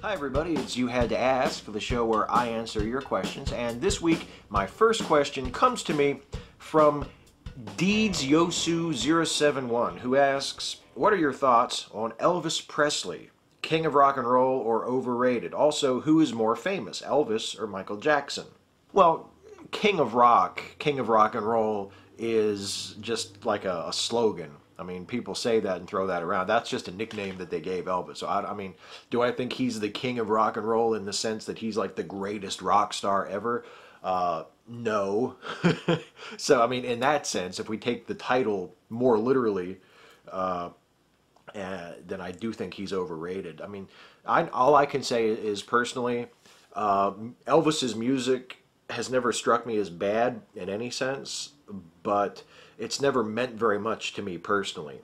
Hi, everybody. It's You Had to Ask, for the show where I answer your questions. And this week, my first question comes to me from Deeds Yosu071, who asks, What are your thoughts on Elvis Presley, king of rock and roll or overrated? Also, who is more famous, Elvis or Michael Jackson? Well, king of rock, king of rock and roll is just like a, a slogan. I mean, people say that and throw that around. That's just a nickname that they gave Elvis. So, I, I, mean, do I think he's the king of rock and roll in the sense that he's like the greatest rock star ever? Uh, no. so, I mean, in that sense, if we take the title more literally, uh, uh, then I do think he's overrated. I mean, I, all I can say is personally, uh, Elvis's music has never struck me as bad in any sense, but it's never meant very much to me personally.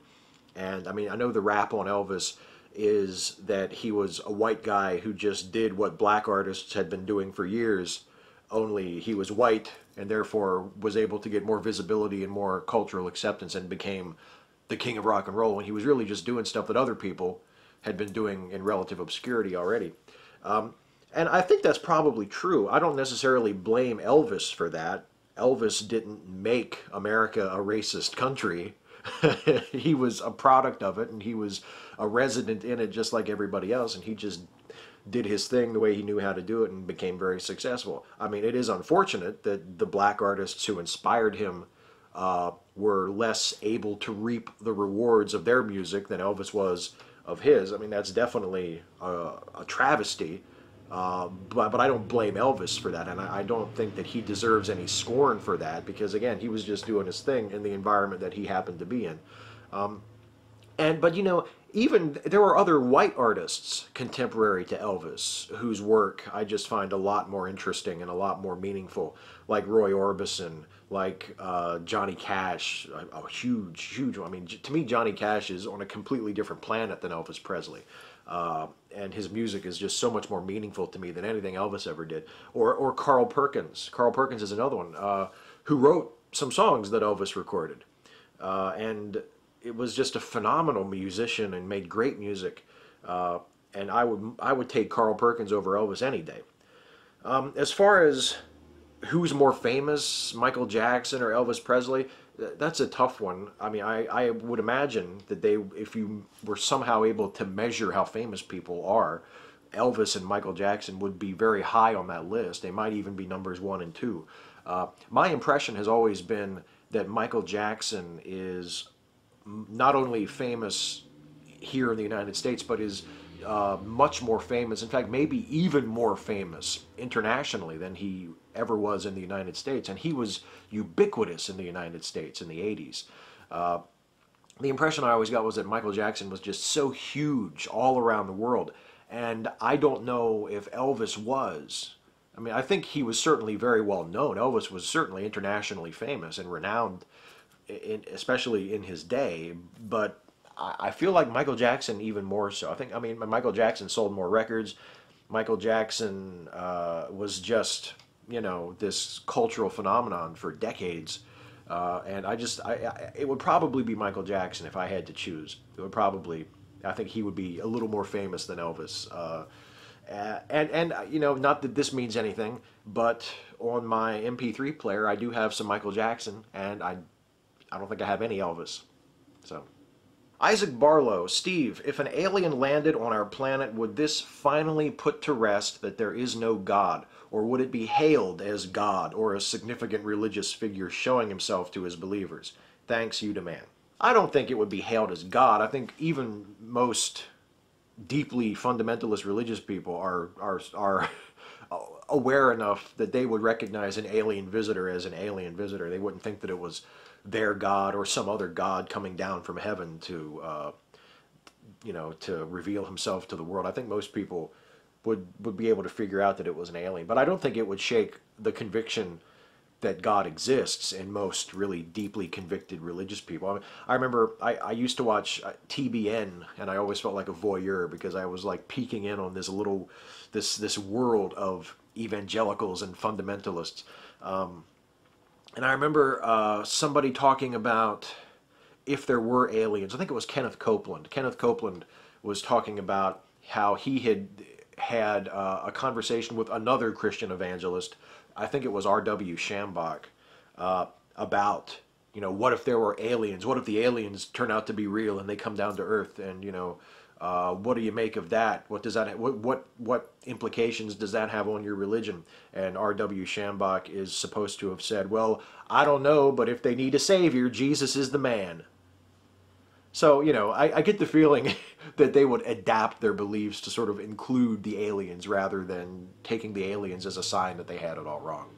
And I mean, I know the rap on Elvis is that he was a white guy who just did what black artists had been doing for years, only he was white and therefore was able to get more visibility and more cultural acceptance and became the king of rock and roll when he was really just doing stuff that other people had been doing in relative obscurity already. Um, and I think that's probably true. I don't necessarily blame Elvis for that. Elvis didn't make America a racist country. he was a product of it and he was a resident in it just like everybody else and he just did his thing the way he knew how to do it and became very successful. I mean, it is unfortunate that the black artists who inspired him uh, were less able to reap the rewards of their music than Elvis was of his. I mean, that's definitely a, a travesty. Uh, but, but I don't blame Elvis for that, and I, I, don't think that he deserves any scorn for that because again, he was just doing his thing in the environment that he happened to be in. Um, and but you know, even there were other white artists contemporary to Elvis whose work I just find a lot more interesting and a lot more meaningful, like Roy Orbison, like uh, Johnny Cash, a, a, huge, huge. I mean, to me, Johnny Cash is on a completely different planet than Elvis Presley. Uh, and his music is just so much more meaningful to me than anything Elvis ever did. Or, or Carl Perkins. Carl Perkins is another one uh, who wrote some songs that Elvis recorded. Uh, and it was just a phenomenal musician and made great music. Uh, and I would, I would take Carl Perkins over Elvis any day. Um, as far as who's more famous, Michael Jackson or Elvis Presley, that's a tough one. I mean, I, I would imagine that they, if you were somehow able to measure how famous people are, Elvis and Michael Jackson would be very high on that list. They might even be numbers one and two. Uh, my impression has always been that Michael Jackson is not only famous here in the United States, but is uh, much more famous, in fact, maybe even more famous internationally than he ever was in the United States. And he was ubiquitous in the United States in the 80s. Uh, the impression I always got was that Michael Jackson was just so huge all around the world. And I don't know if Elvis was. I mean, I think he was certainly very well known. Elvis was certainly internationally famous and renowned, in, especially in his day. But I feel like Michael Jackson even more so. I think, I mean, Michael Jackson sold more records. Michael Jackson uh, was just, you know, this cultural phenomenon for decades. Uh, and I just, I, I, it would probably be Michael Jackson if I had to choose. It would probably, I think he would be a little more famous than Elvis. Uh, and, and, uh, you know, not that this means anything, but on my MP3 player, I do have some Michael Jackson, and I, I don't think I have any Elvis. So. Isaac Barlow, Steve, if an alien landed on our planet, would this finally put to rest that there is no God? Or would it be hailed as God or a significant religious figure showing himself to his believers? Thanks, you demand. I don't think it would be hailed as God. I think even most deeply fundamentalist religious people are, are, are aware enough that they would recognize an alien visitor as an alien visitor. They wouldn't think that it was their God or some other God coming down from heaven to, uh, you know, to reveal himself to the world. I think most people would, would be able to figure out that it was an alien. But I don't think it would shake the conviction that God exists in most really deeply convicted religious people. I, mean, I remember I, I, used to watch uh, TBN and I always felt like a voyeur because I was like peeking in on this little, this, this world of evangelicals and fundamentalists. Um, and I remember uh, somebody talking about if there were aliens. I think it was Kenneth Copeland. Kenneth Copeland was talking about how he had had uh, a conversation with another Christian evangelist. I think it was R.W. Schambach uh, about you know what if there were aliens? What if the aliens turn out to be real and they come down to Earth and you know uh, what do you make of that? What does that what what what implications does that have on your religion? And R.W. Schambach is supposed to have said, "Well, I don't know, but if they need a savior, Jesus is the man." So you know, I, I get the feeling that they would adapt their beliefs to sort of include the aliens rather than taking the aliens as a sign that they had it all wrong.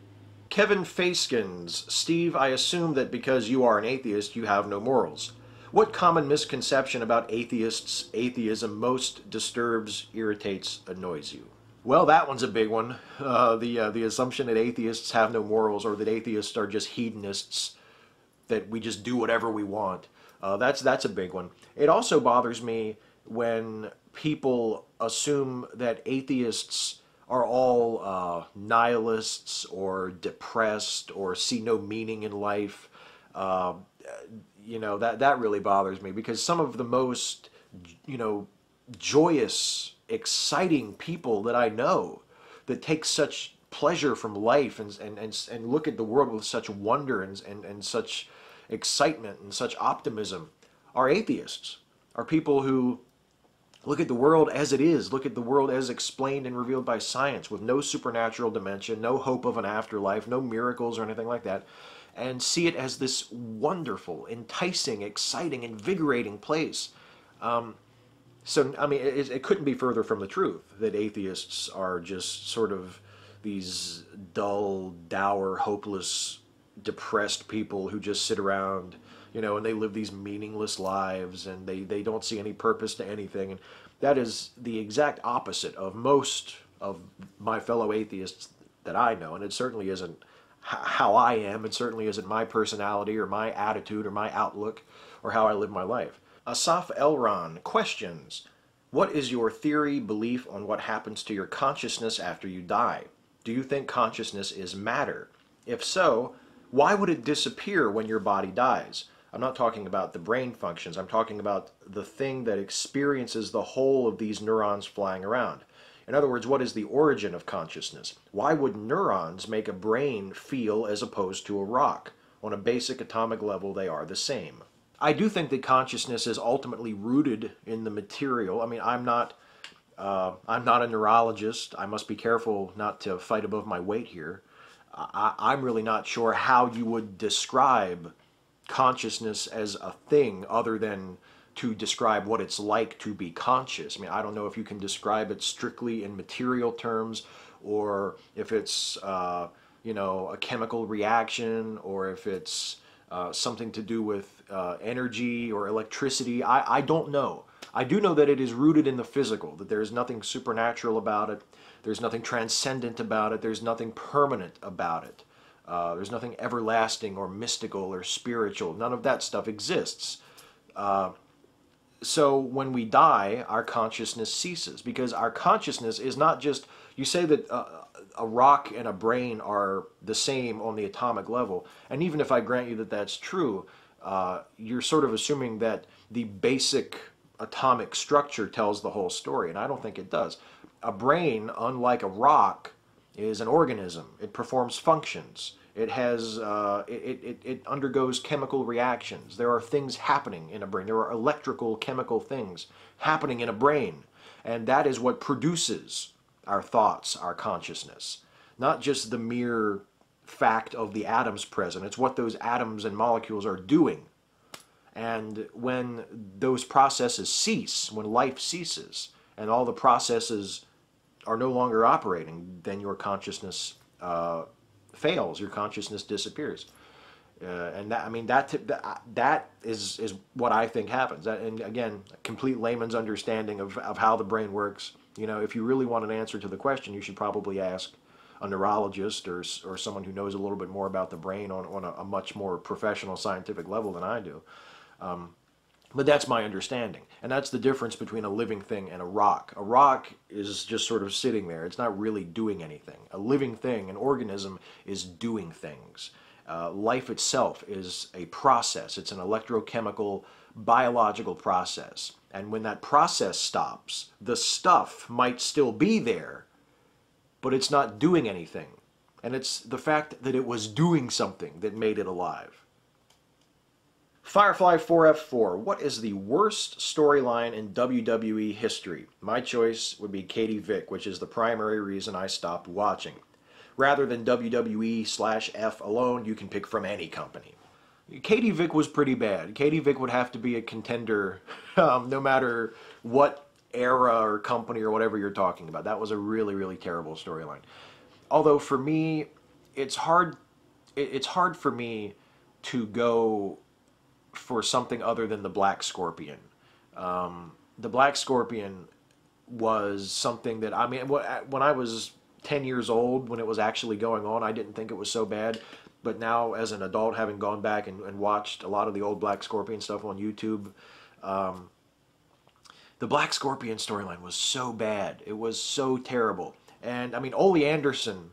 Kevin Faskins, Steve, I assume that because you are an atheist, you have no morals. What common misconception about atheists, atheism most disturbs, irritates, annoys you? Well, that one's a big one. Uh, the uh, the assumption that atheists have no morals or that atheists are just hedonists, that we just do whatever we want. Uh, that's that's a big one. It also bothers me when people assume that atheists are all uh, nihilists or depressed or see no meaning in life. Uh, you know that that really bothers me because some of the most you know joyous exciting people that i know that take such pleasure from life and and and, and look at the world with such wonder and, and and such excitement and such optimism are atheists are people who look at the world as it is look at the world as explained and revealed by science with no supernatural dimension no hope of an afterlife no miracles or anything like that and see it as this wonderful, enticing, exciting, invigorating place. Um, so, I mean, it, it, couldn't be further from the truth that atheists are just sort of these dull, dour, hopeless, depressed people who just sit around, you know, and they live these meaningless lives and they, they don't see any purpose to anything. And that is the exact opposite of most of my fellow atheists that I know. And it certainly isn't how I am. It certainly isn't my personality or my attitude or my outlook or how I live my life. Asaf Elron questions What is your theory, belief on what happens to your consciousness after you die? Do you think consciousness is matter? If so, why would it disappear when your body dies? I'm not talking about the brain functions, I'm talking about the thing that experiences the whole of these neurons flying around. In other words, what is the origin of consciousness? Why would neurons make a brain feel as opposed to a rock? On a basic atomic level, they are the same. I do think that consciousness is ultimately rooted in the material. I mean, I'm not, uh, I'm not a neurologist. I must be careful not to fight above my weight here. I, I'm really not sure how you would describe consciousness as a thing other than to describe what it's like to be conscious. I mean, I don't know if you can describe it strictly in material terms or if it's, uh, you know, a chemical reaction or if it's uh, something to do with uh, energy or electricity. I, I don't know. I do know that it is rooted in the physical, that there is nothing supernatural about it, there's nothing transcendent about it, there's nothing permanent about it. Uh, there's nothing everlasting or mystical or spiritual. None of that stuff exists. Uh, so when we die, our consciousness ceases because our consciousness is not just, you say that uh, a rock and a brain are the same on the atomic level. And even if I grant you that that's true, uh, you're sort of assuming that the basic atomic structure tells the whole story. And I don't think it does. A brain, unlike a rock, is an organism. It performs functions. It has uh, it, it, it undergoes chemical reactions. There are things happening in a brain. There are electrical chemical things happening in a brain. And that is what produces our thoughts, our consciousness. Not just the mere fact of the atoms present. It's what those atoms and molecules are doing. And when those processes cease, when life ceases, and all the processes are no longer operating, then your consciousness uh, fails, your consciousness disappears. Uh, and that, I mean, that, that, that is, is what I think happens. That, and again, complete layman's understanding of, of how the brain works. You know, if you really want an answer to the question, you should probably ask a neurologist or, or someone who knows a little bit more about the brain on, on a, a much more professional scientific level than I do. Um, but that's my understanding. And that's the difference between a living thing and a rock. A rock is just sort of sitting there. It's not really doing anything. A living thing, an organism, is doing things. Uh, life itself is a process. It's an electrochemical, biological process. And when that process stops, the stuff might still be there, but it's not doing anything. And it's the fact that it was doing something that made it alive. Firefly 4F4, what is the worst storyline in WWE history? My choice would be Katie Vick, which is the primary reason I stopped watching. Rather than WWE slash F alone, you can pick from any company. Katie Vick was pretty bad. Katie Vick would have to be a contender um, no matter what era or company or whatever you're talking about. That was a really, really terrible storyline. Although for me, it's hard. It's hard for me to go for something other than the Black Scorpion. Um, the Black Scorpion was something that I mean, when I was 10 years old, when it was actually going on, I didn't think it was so bad. But now, as an adult, having gone back and, and watched a lot of the old Black Scorpion stuff on YouTube, um, the Black Scorpion storyline was so bad. It was so terrible. And I mean, Ole Anderson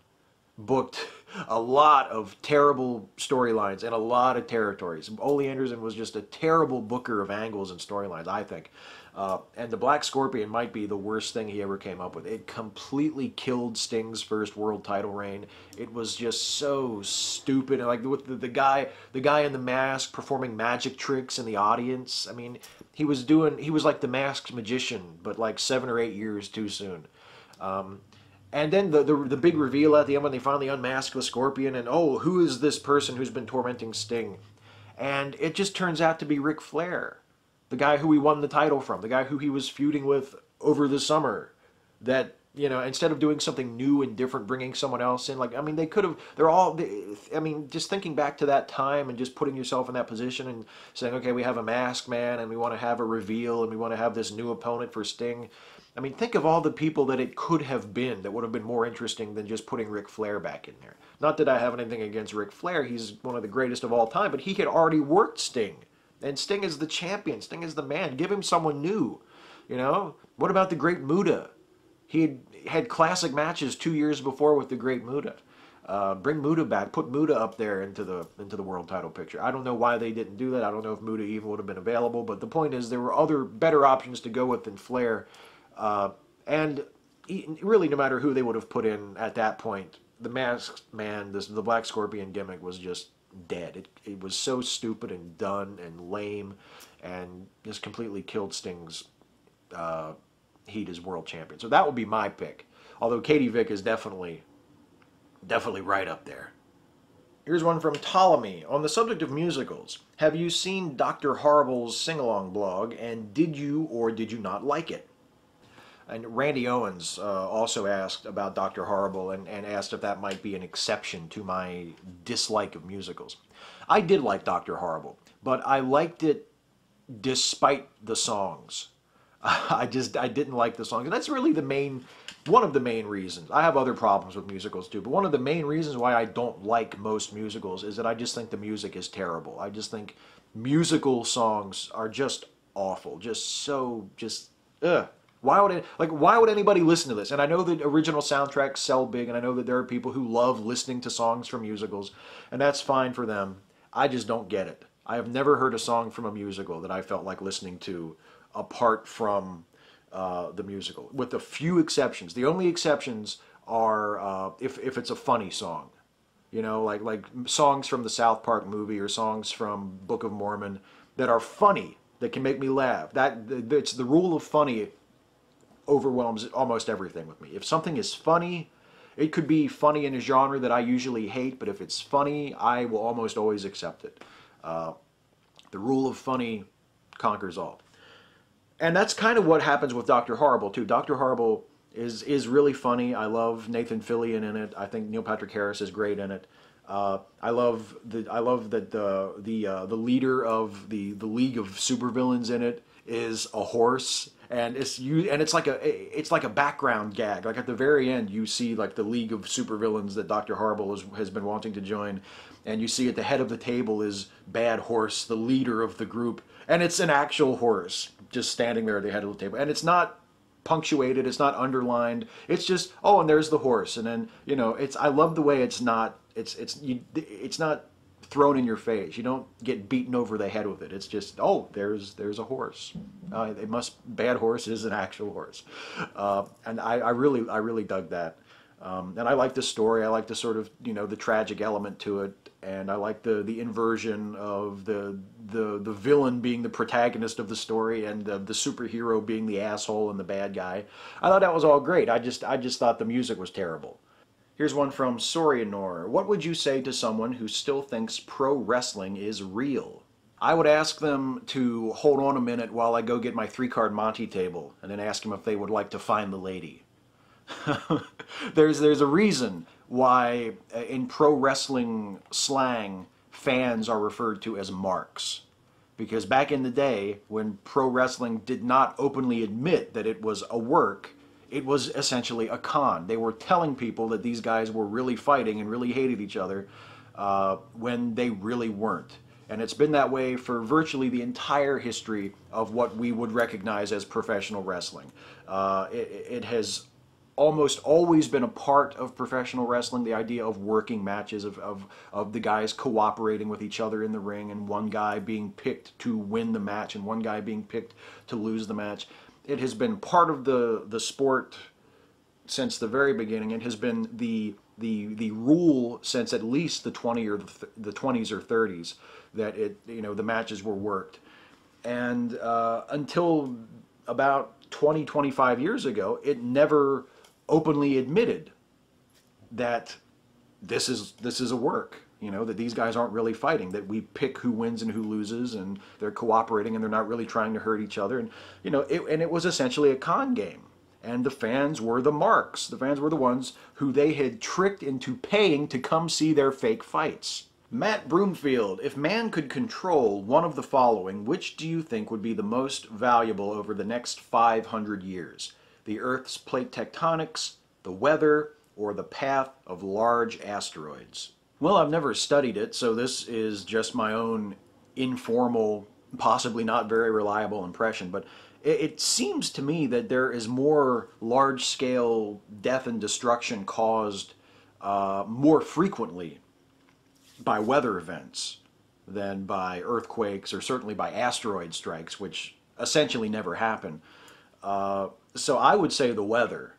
booked a lot of terrible storylines and a lot of territories. Ole Anderson was just a terrible booker of angles and storylines, I think. Uh, and the Black Scorpion might be the worst thing he ever came up with. It completely killed Sting's first world title reign. It was just so stupid. And like with the, the guy, the guy in the mask performing magic tricks in the audience. I mean, he was doing, he was like the masked magician, but like seven or eight years too soon. Um, and then the, the, the big reveal at the end when they finally unmask the Scorpion, and oh, who is this person who's been tormenting Sting? And it just turns out to be Ric Flair the guy who he won the title from, the guy who he was feuding with over the summer. That you know, instead of doing something new and different, bringing someone else in, like I mean, they could have. They're all. I mean, just thinking back to that time and just putting yourself in that position and saying, okay, we have a mask man and we want to have a reveal and we want to have this new opponent for Sting. I mean, think of all the people that it could have been that would have been more interesting than just putting Ric Flair back in there. Not that I have anything against Ric Flair, he's one of the greatest of all time, but he had already worked Sting. And Sting is the champion. Sting is the man. Give him someone new. You know? What about the Great Muta? He had, had classic matches two years before with the Great Muta. Uh, bring Muta back. Put Muta up there into the into the world title picture. I don't know why they didn't do that. I don't know if Muta even would have been available. But the point is, there were other better options to go with than Flair. Uh, and really, no matter who they would have put in at that point, the masked man, this the Black Scorpion gimmick was just dead. It, it was so stupid and done and lame and just completely killed Sting's uh, heat as world champion. So that would be my pick. Although Katie Vick is definitely, definitely right up there. Here's one from Ptolemy. On the subject of musicals, have you seen Dr. Horrible's sing-along blog, and did you or did you not like it? And Randy Owens uh, also asked about Dr. Horrible and, and asked if that might be an exception to my dislike of musicals. I did like Dr. Horrible, but I liked it despite the songs. I just I didn't like the songs, and that's really the main one of the main reasons. I have other problems with musicals too, but one of the main reasons why I don't like most musicals is that I just think the music is terrible. I just think musical songs are just awful, just so just ugh. Why would it, like why would anybody listen to this? And I know that original soundtracks sell big, and I know that there are people who love listening to songs from musicals, and that's fine for them. I just don't get it. I have never heard a song from a musical that I felt like listening to apart from uh, the musical, with a few exceptions. The only exceptions are uh, if if it's a funny song, you know, like like songs from the South Park movie or songs from Book of Mormon that are funny that can make me laugh. That it's the rule of funny overwhelms almost everything with me. If something is funny, it could be funny in a genre that I usually hate, but if it's funny, I will almost always accept it. Uh, the rule of funny conquers all. And that's kind of what happens with Dr. Horrible, too. Dr. Horrible is is really funny. I love Nathan Fillion in it. I think Neil Patrick Harris is great in it. Uh, I love the I love that the the uh, the leader of the the League of Supervillains in it is a horse and it's you and it's like a it's like a background gag. Like at the very end you see like the league of supervillains that dr horrible has, has been wanting to join and you see at the head of the table is bad horse the leader of the group and it's an actual horse just standing there at the head of the table. And it's not punctuated it's not underlined it's just oh and there's the horse. And then you know it's i love the way it's not it's it's you it's not thrown in your face. You don't get beaten over the head with it. It's just, oh, there's there's a horse. Uh, it must bad horse is an actual horse, uh, and I, I really I really dug that. Um, and I like the story. I like the sort of you know the tragic element to it, and I like the the inversion of the the the villain being the protagonist of the story and the, the superhero being the asshole and the bad guy. I thought that was all great. I just I just thought the music was terrible. Here's one from Sorianor. What would you say to someone who still thinks pro wrestling is real? I would ask them to hold on a minute while I go get my three card Monte table and then ask them if they would like to find the lady. there's there's a reason why uh, in pro wrestling slang fans are referred to as marks because back in the day when pro wrestling did not openly admit that it was a work it was essentially a con. They were telling people that these guys were really fighting and really hated each other uh, when they really weren't. And it's been that way for virtually the entire history of what we would recognize as professional wrestling. Uh, it, it, has almost always been a part of professional wrestling the idea of working matches of, of, of the guys cooperating with each other in the ring and one guy being picked to win the match and one guy being picked to lose the match it has been part of the the sport since the very beginning. And has been the the the rule since at least the 20 or the, the 20s or 30s that it you know the matches were worked. And uh, until about 20 25 years ago it never openly admitted that this is this is a work you know that these guys aren't really fighting that we pick who wins and who loses and they're cooperating and they're not really trying to hurt each other and you know it, and it was essentially a con game and the fans were the marks the fans were the ones who they had tricked into paying to come see their fake fights Matt Broomfield, if man could control one of the following, which do you think would be the most valuable over the next 500 years? the Earth's plate tectonics, the weather, or the path of large asteroids? Well, I've never studied it, so this is just my own informal, possibly not very reliable impression, but it, it seems to me that there is more large-scale death and destruction caused uh, more frequently by weather events than by earthquakes or certainly by asteroid strikes, which essentially never happen. Uh, so I would say the weather.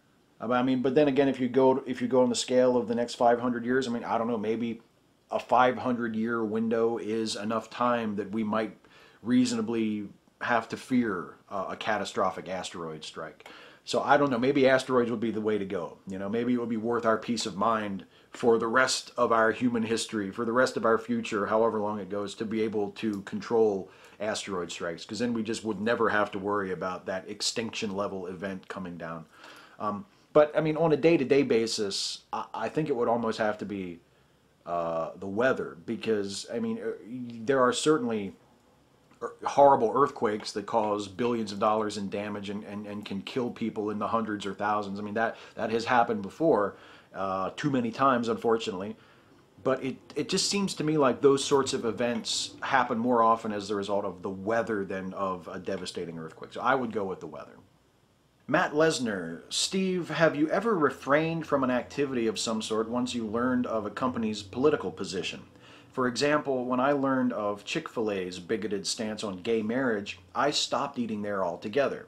I mean, but then again, if you go if you go on the scale of the next 500 years, I mean, I don't know, maybe a 500 year window is enough time that we might reasonably have to fear uh, a catastrophic asteroid strike. So I don't know, maybe asteroids would be the way to go. You know, maybe it would be worth our peace of mind for the rest of our human history, for the rest of our future, however long it goes, to be able to control asteroid strikes, because then we just would never have to worry about that extinction level event coming down. Um, but I mean, on a day-to-day basis, I, I, think it would almost have to be uh, the weather, because I mean, uh, there are certainly horrible earthquakes that cause billions of dollars in damage and, and, and can kill people in the hundreds or thousands. I mean, that, that has happened before, uh, too many times, unfortunately but it, it just seems to me like those sorts of events happen more often as the result of the weather than of a devastating earthquake. So I would go with the weather. Matt Lesner, Steve, have you ever refrained from an activity of some sort once you learned of a company's political position? For example, when I learned of Chick fil A's bigoted stance on gay marriage, I stopped eating there altogether.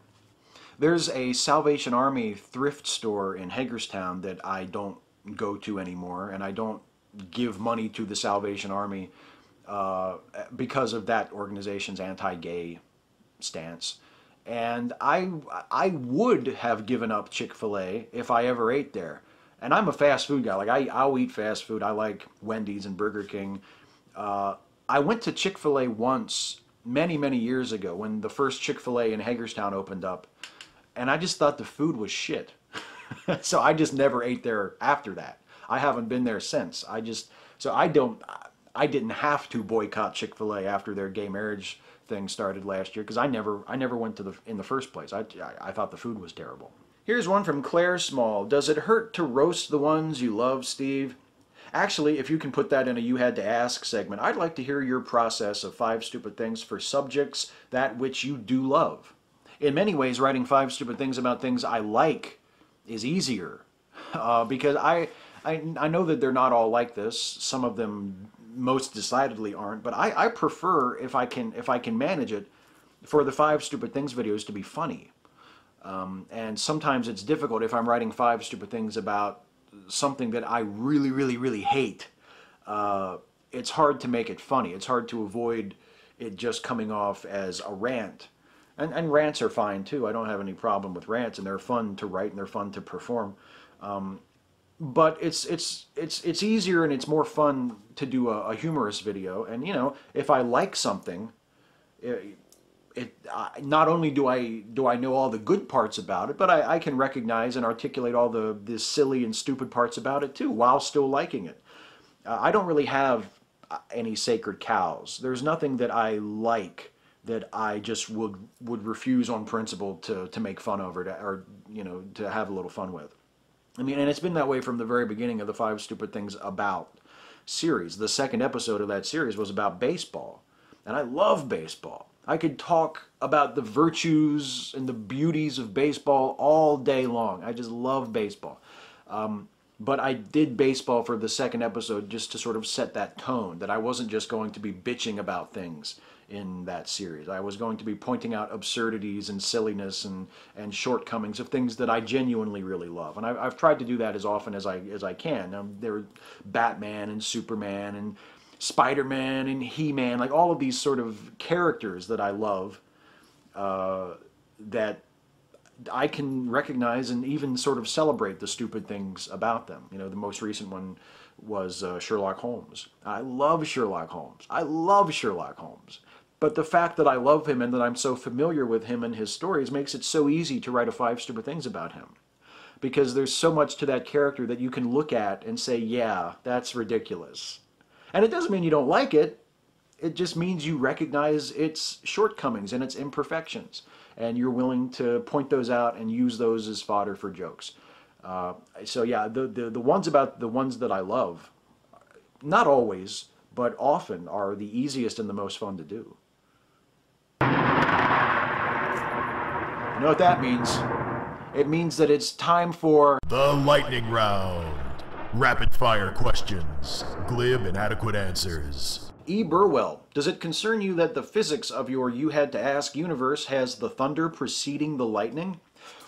There's a Salvation Army thrift store in Hagerstown that I don't go to anymore, and I don't give money to the Salvation Army uh, because of that organization's anti-gay stance. And I, I would have given up Chick-fil-A if I ever ate there. And I'm a fast food guy. Like I, I'll eat fast food. I like Wendy's and Burger King. Uh, I went to Chick-fil-A once many, many years ago when the first Chick-fil-A in Hagerstown opened up. And I just thought the food was shit. so I just never ate there after that. I haven't been there since. I just so I don't I didn't have to boycott Chick-fil-A after their gay marriage thing started last year because I never I never went to the in the first place. I, I, I thought the food was terrible. Here's one from Claire Small. Does it hurt to roast the ones you love, Steve? Actually, if you can put that in a You Had to Ask segment, I'd like to hear your process of five stupid things for subjects that which you do love. In many ways, writing five stupid things about things I like is easier uh, because I I, I know that they're not all like this. Some of them most decidedly aren't. But I, I prefer if I can if I can manage it for the five stupid things videos to be funny. Um, and sometimes it's difficult if I'm writing five stupid things about something that I really, really, really hate. Uh, it's hard to make it funny. It's hard to avoid it just coming off as a rant. And, and rants are fine too. I don't have any problem with rants, and they're fun to write and they're fun to perform. Um, but it's it's it's it's easier and it's more fun to do a, a humorous video. And you know, if I like something, it, it uh, not only do I do I know all the good parts about it, but I, I can recognize and articulate all the the silly and stupid parts about it too, while still liking it. Uh, I don't really have uh, any sacred cows. There's nothing that I like that I just would would refuse on principle to to make fun of to or you know to have a little fun with. I mean, and it's been that way from the very beginning of the Five Stupid Things About series. The second episode of that series was about baseball, and I love baseball. I could talk about the virtues and the beauties of baseball all day long. I just love baseball. Um, but I did baseball for the second episode just to sort of set that tone that I wasn't just going to be bitching about things in that series. I was going to be pointing out absurdities and silliness and, and shortcomings of things that I genuinely really love. And I've, I've tried to do that as often as I, as I can. Um, there are Batman and Superman and Spider-Man and He-Man, like all of these sort of characters that I love uh, that I can recognize and even sort of celebrate the stupid things about them. You know, the most recent one was uh, Sherlock Holmes. I love Sherlock Holmes. I love Sherlock Holmes. But the fact that I love him and that I'm so familiar with him and his stories makes it so easy to write a five stupid things about him. Because there's so much to that character that you can look at and say, yeah, that's ridiculous. And it doesn't mean you don't like it. It just means you recognize its shortcomings and its imperfections. And you're willing to point those out and use those as fodder for jokes. Uh, so yeah, the, the, the ones about the ones that I love, not always, but often are the easiest and the most fun to do. Know what that means? It means that it's time for the lightning round. Rapid fire questions, glib and adequate answers. E. Burwell, does it concern you that the physics of your You Had to Ask universe has the thunder preceding the lightning?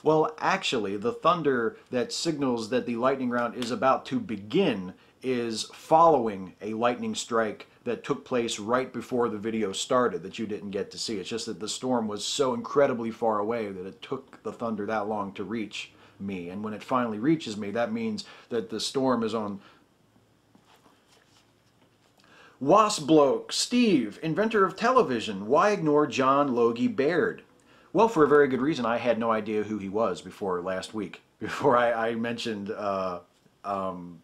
Well, actually, the thunder that signals that the lightning round is about to begin is following a lightning strike that took place right before the video started that you didn't get to see. It's just that the storm was so incredibly far away that it took the thunder that long to reach me. And when it finally reaches me, that means that the storm is on. Wasp Bloke, Steve, inventor of television. Why ignore John Logie Baird? Well, for a very good reason. I had no idea who he was before last week, before I, I mentioned uh, um,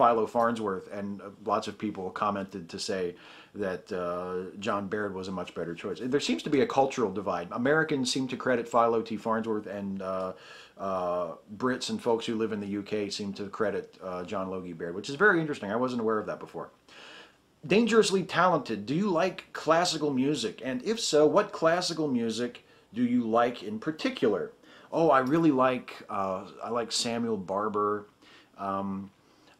Philo Farnsworth, and lots of people commented to say that uh, John Baird was a much better choice. There seems to be a cultural divide. Americans seem to credit Philo T. Farnsworth, and uh, uh, Brits and folks who live in the UK seem to credit uh, John Logie Baird, which is very interesting. I wasn't aware of that before. Dangerously talented. Do you like classical music? And if so, what classical music do you like in particular? Oh, I really like uh, I like Samuel Barber. Um,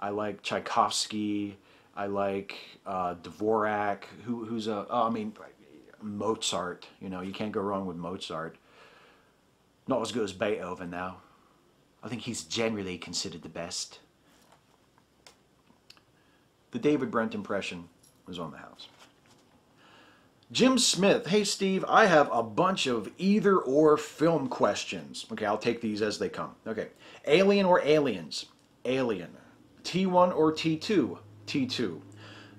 I like Tchaikovsky. I like uh, Dvorak. Who, who's a? Oh, I mean, Mozart. You know, you can't go wrong with Mozart. Not as good as Beethoven, though. I think he's generally considered the best. The David Brent impression was on the house. Jim Smith, hey Steve, I have a bunch of either or film questions. Okay, I'll take these as they come. Okay, Alien or Aliens? Alien. T1 or T2? T2.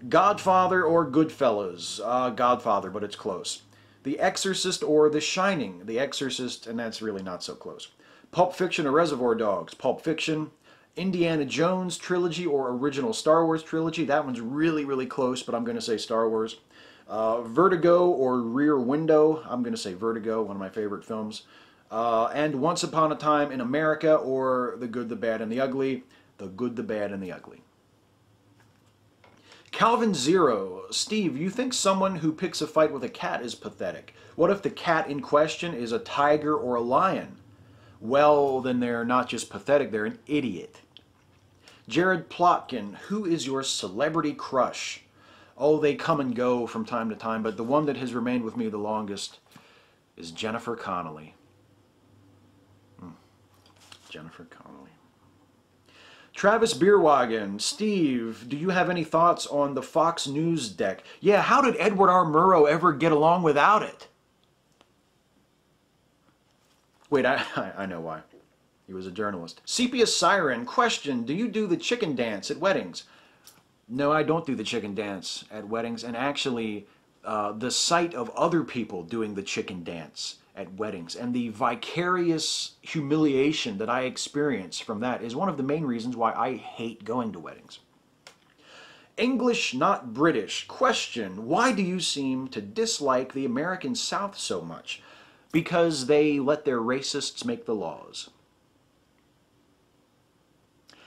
Godfather or Goodfellas? Uh, Godfather, but it's close. The Exorcist or The Shining? The Exorcist, and that's really not so close. Pulp Fiction or Reservoir Dogs? Pulp Fiction. Indiana Jones trilogy or original Star Wars trilogy? That one's really, really close, but I'm going to say Star Wars. Uh, Vertigo or Rear Window? I'm going to say Vertigo, one of my favorite films. Uh, and Once Upon a Time in America or The Good, the Bad, and the Ugly? The Good, the Bad, and the Ugly. Calvin Zero, Steve, you think someone who picks a fight with a cat is pathetic. What if the cat in question is a tiger or a lion? Well, then they're not just pathetic, they're an idiot. Jared Plotkin, who is your celebrity crush? oh, they come and go from time to time, but the one that has remained with me the longest is Jennifer Connelly. Hmm. Jennifer Connelly. Travis Beerwagen, Steve, do you have any thoughts on the Fox News deck? Yeah, how did Edward R. Murrow ever get along without it? Wait, I, I, know why. He was a journalist. Sepia Siren, question, do you do the chicken dance at weddings? No, I don't do the chicken dance at weddings, and actually, uh, the sight of other people doing the chicken dance at weddings and the vicarious humiliation that I experience from that is one of the main reasons why I hate going to weddings. English, not British. Question Why do you seem to dislike the American South so much? Because they let their racists make the laws.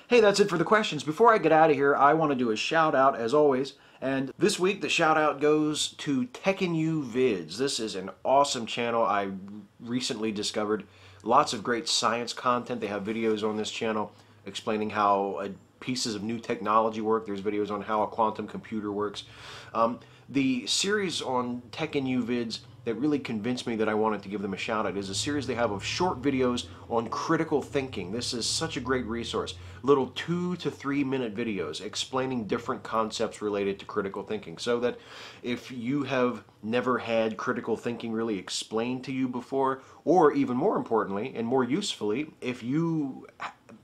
Hey, that's it for the questions. Before I get out of here, I want to do a shout out, as always. And this week, the shout out goes to techNyouvids. This is an awesome channel I recently discovered. Lots of great science content. They have videos on this channel explaining how uh, pieces of new technology work. There's videos on how a quantum computer works. Um, the series on Tekken Vids that really convinced me that I wanted to give them a shout out is a series they have of short videos on critical thinking. This is such a great resource. Little two to three minute videos explaining different concepts related to critical thinking so that if you have never had critical thinking really explained to you before, or even more importantly and more usefully, if you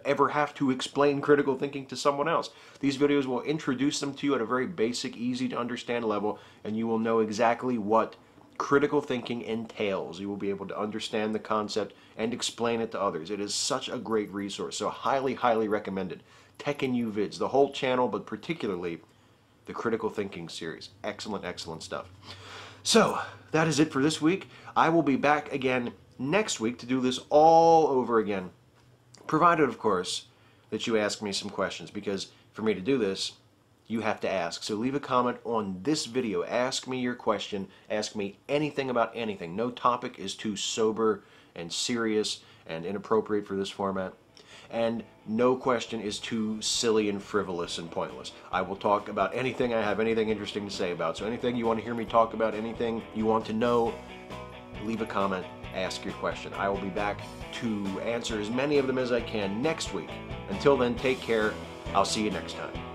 ever have to explain critical thinking to someone else. These videos will introduce them to you at a very basic, easy to understand level, and you will know exactly what critical thinking entails. You will be able to understand the concept and explain it to others. It is such a great resource, so highly, highly recommended. techNyouvids, the whole channel, but particularly the critical thinking series. Excellent, excellent stuff. So, that is it for this week. I will be back again next week to do this all over again, provided, of course, that you ask me some questions, because for me to do this, you have to ask. So leave a comment on this video. Ask me your question. Ask me anything about anything. No topic is too sober and serious and inappropriate for this format. And no question is too silly and frivolous and pointless. I will talk about anything I have anything interesting to say about. So anything you want to hear me talk about, anything you want to know, leave a comment, ask your question. I will be back to answer as many of them as I can next week. Until then, take care. I'll see you next time.